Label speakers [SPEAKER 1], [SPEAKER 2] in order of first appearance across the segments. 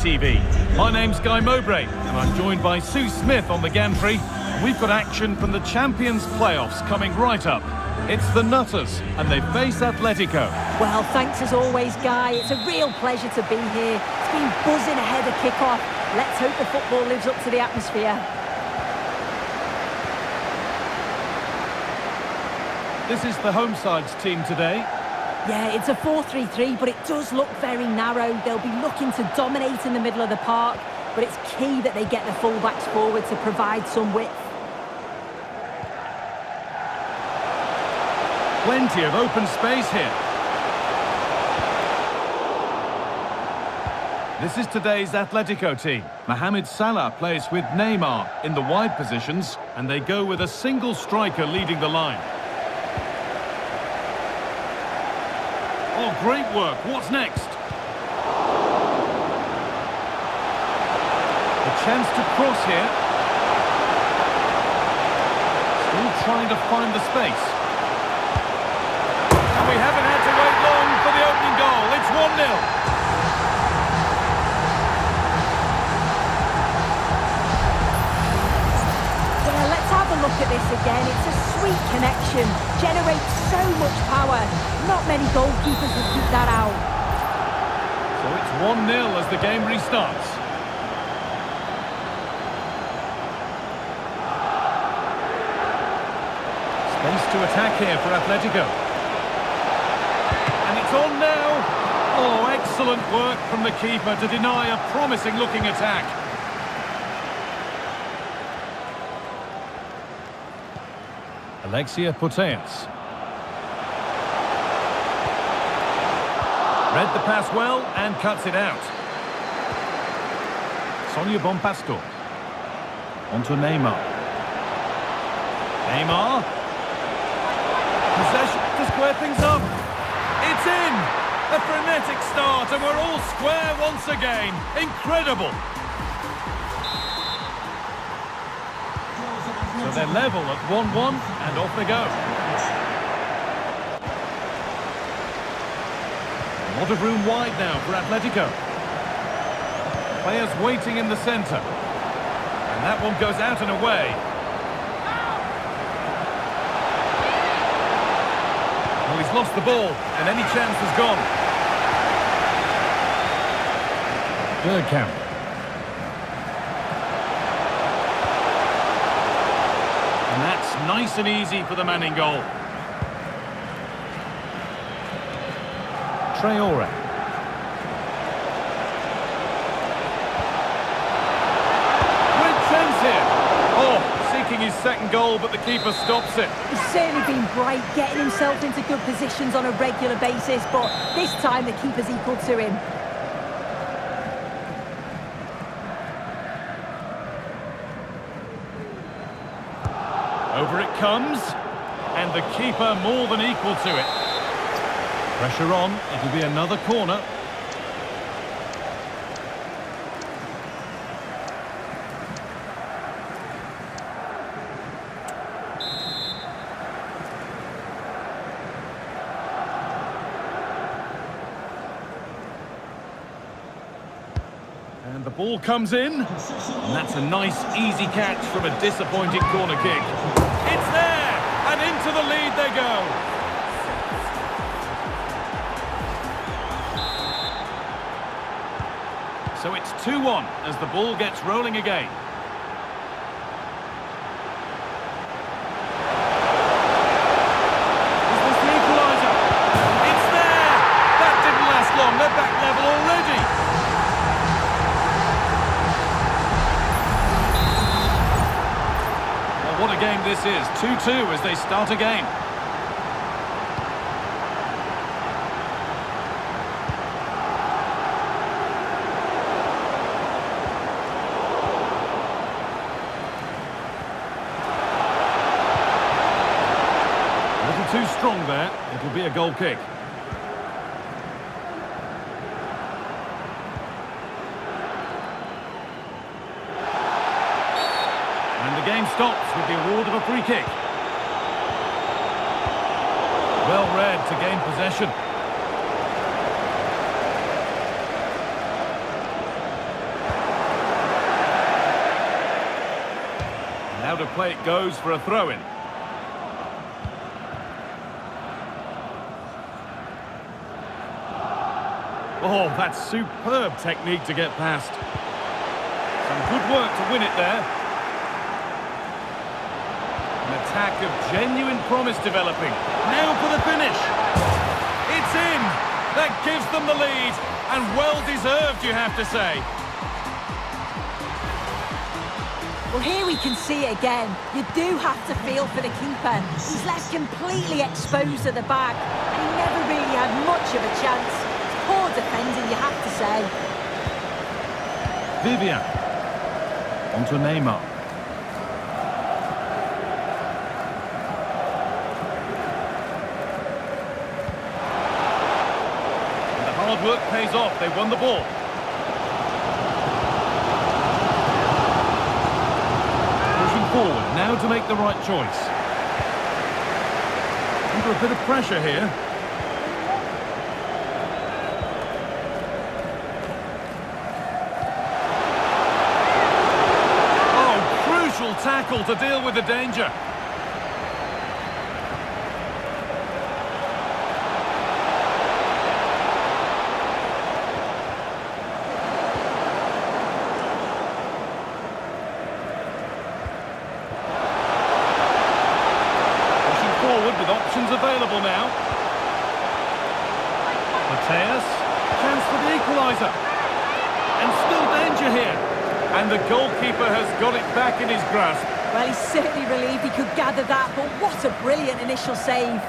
[SPEAKER 1] TV. My name's Guy Mowbray, and I'm joined by Sue Smith on the gantry. We've got action from the Champions playoffs coming right up. It's the Nutters, and they face Atletico.
[SPEAKER 2] Well, thanks as always, Guy. It's a real pleasure to be here. It's been buzzing ahead of kick-off. Let's hope the football lives up to the atmosphere.
[SPEAKER 1] This is the home side's team today.
[SPEAKER 2] Yeah, it's a 4-3-3, but it does look very narrow. They'll be looking to dominate in the middle of the park, but it's key that they get the fullbacks forward to provide some width.
[SPEAKER 1] Plenty of open space here. This is today's Atletico team. Mohamed Salah plays with Neymar in the wide positions, and they go with a single striker leading the line. Oh, great work. What's next? A chance to cross here. Still trying to find the space. And we haven't had to wait long for the opening goal. It's 1-0.
[SPEAKER 2] Look at this again. It's a sweet connection. Generates so much power. Not many goalkeepers would keep that out.
[SPEAKER 1] So it's 1-0 as the game restarts. Space to attack here for Atletico. And it's on now. Oh, excellent work from the keeper to deny a promising-looking attack. Alexia Putellas. Read the pass well and cuts it out. Sonia Bompastor. Onto Neymar. Neymar. Possession to square things up. It's in! A frenetic start and we're all square once again. Incredible! So they're level at 1-1 and off they go. A lot of room wide now for Atletico. Players waiting in the centre. And that one goes out and away. Well, he's lost the ball, and any chance has gone. Bergkamp. And that's nice and easy for the man in goal. Traore. Great chance here. Oh, seeking his second goal, but the keeper stops it.
[SPEAKER 2] He's certainly been bright, getting himself into good positions on a regular basis, but this time the keeper's equal to him.
[SPEAKER 1] Over it comes, and the keeper more than equal to it. Pressure on, it'll be another corner. And the ball comes in, and that's a nice, easy catch from a disappointing corner kick. It's there, and into the lead they go. So it's 2-1 as the ball gets rolling again. This is. 2-2 as they start again. A little too strong there. It'll be a goal kick. the game stops with the award of a free kick. Well read to gain possession. Now to play it goes for a throw-in. Oh, that's superb technique to get past. Some good work to win it there. Attack of genuine promise developing. Now for the finish. It's in. That gives them the lead. And well deserved, you have to say.
[SPEAKER 2] Well, here we can see it again. You do have to feel for the keeper. He's left completely exposed at the back, and he never really had much of a chance. Poor defending, you have to say.
[SPEAKER 1] Vivian. On to Neymar. And the hard work pays off. They won the ball. Pushing forward, now to make the right choice. Under a bit of pressure here. Oh, crucial tackle to deal with the danger. Pushing forward with options available now. Mateus, chance for the. And still danger here. And the goalkeeper has got it back in his grasp.
[SPEAKER 2] Well, he's certainly relieved he could gather that, but what a brilliant initial save.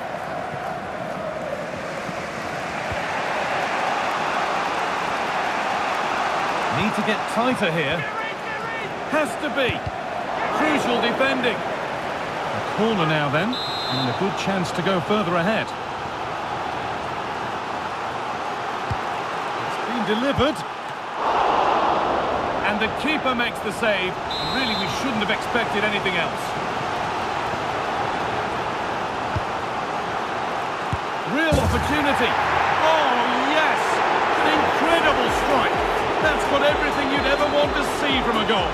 [SPEAKER 1] Need to get tighter here. Has to be. Crucial defending. A corner now then, and a good chance to go further ahead. It's been delivered. And the keeper makes the save. Really, we shouldn't have expected anything else. Real opportunity. Oh, yes! An incredible strike. That's got everything you'd ever want to see from a goal.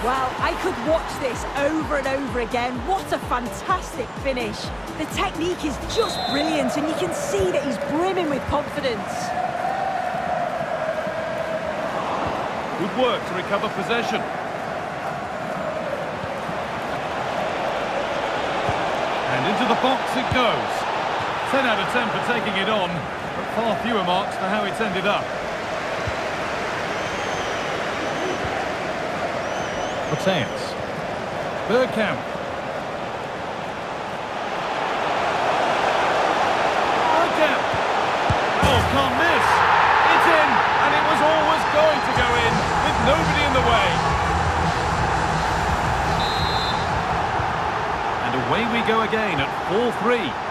[SPEAKER 2] Well, I could watch this over and over again. What a fantastic finish. The technique is just brilliant, and you can see that he's brimming with confidence.
[SPEAKER 1] Good work to recover possession. And into the box it goes. 10 out of 10 for taking it on, but far fewer marks for how it's ended up. Mateus. Bergkamp. Bergkamp. Oh, can't miss. It's in, and it was always going to go in, with nobody in the way. And away we go again at 4-3.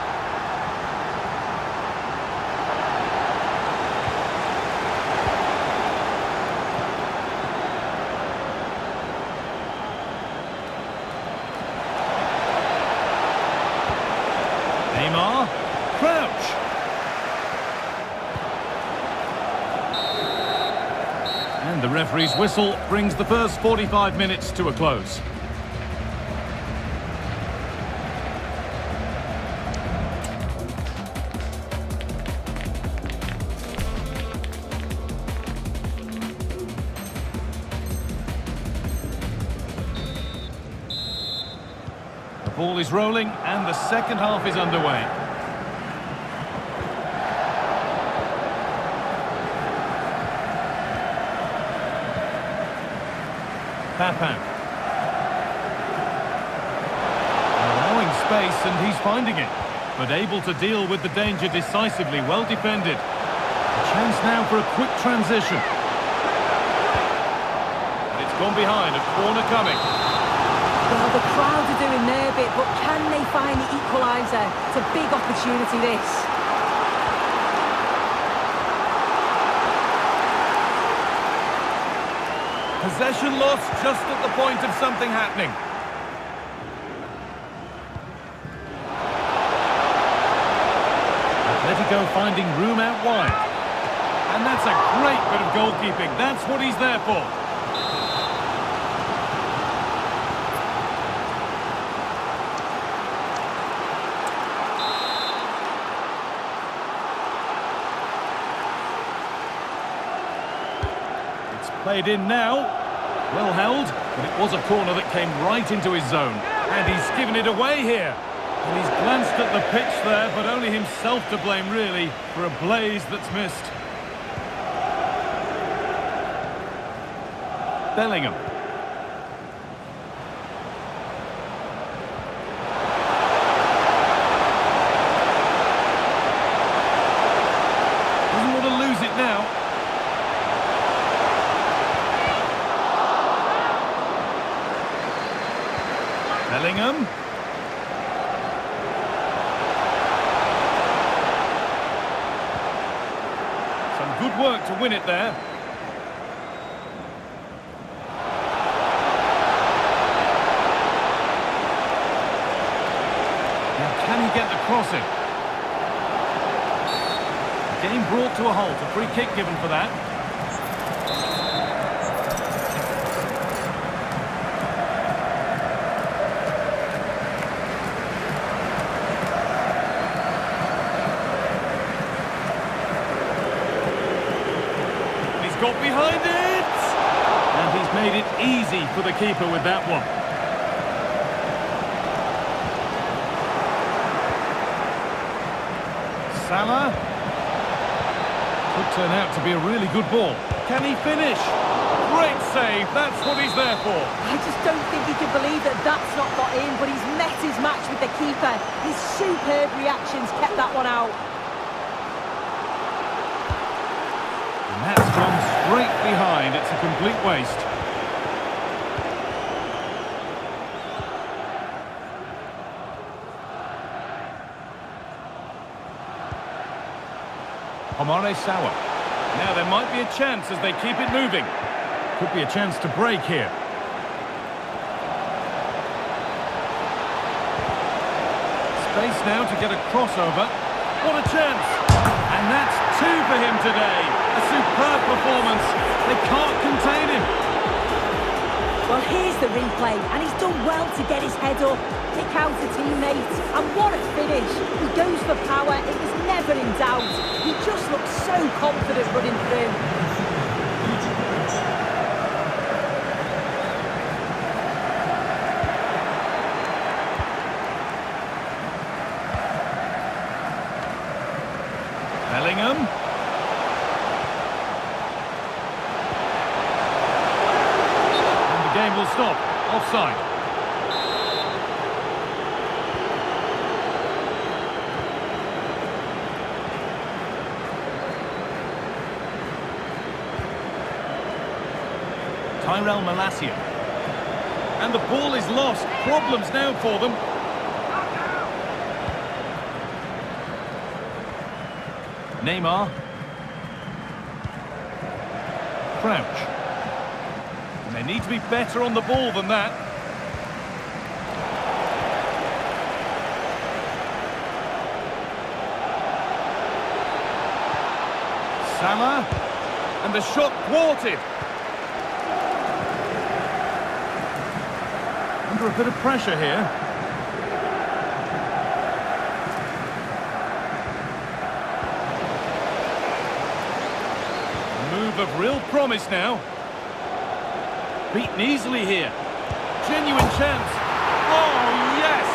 [SPEAKER 1] Neymar. Crouch. And the referee's whistle brings the first 45 minutes to a close. The ball is rolling and the second half is underway. Allowing space and he's finding it, but able to deal with the danger decisively, well defended. A chance now for a quick transition. And it's gone behind, a corner coming.
[SPEAKER 2] Well, the crowd are doing their bit, but can they find the equaliser? It's a big opportunity, this.
[SPEAKER 1] Possession lost just at the point of something happening. Atletico finding room out wide. And that's a great bit of goalkeeping. That's what he's there for. Played in now. Well held, but it was a corner that came right into his zone. And he's given it away here. And he's glanced at the pitch there, but only himself to blame, really, for a blaze that's missed. Bellingham. Doesn't want to lose it now. Bellingham. Some good work to win it there. Now can he get the crossing? Game brought to a halt. A free kick given for that. He's got behind it! And he's made it easy for the keeper with that one. Salah. Could turn out to be a really good ball. Can he finish? Great save, that's what he's there for.
[SPEAKER 2] I just don't think he can believe that that's not got in, but he's met his match with the keeper. His superb reactions kept that one out.
[SPEAKER 1] And that's gone straight behind. It's a complete waste. Omare Sawa. Now there might be a chance as they keep it moving. Could be a chance to break here. Space now to get a crossover. What a chance! And that's two for him today. A superb performance. They
[SPEAKER 2] the replay, and he's done well to get his head up, pick out a teammate, and what a finish. He goes for power, it was never in doubt. He just looks so confident running through.
[SPEAKER 1] Bellingham. Game will stop. Offside. Tyrell Malacia. And the ball is lost. Problems now for them. Neymar. Crouch. They need to be better on the ball than that. Salah. And the shot thwarted. Under a bit of pressure here. Move of real promise now. Beaten easily here. Genuine chance. Oh, yes!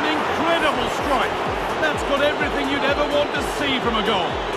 [SPEAKER 1] An incredible strike. That's got everything you'd ever want to see from a goal.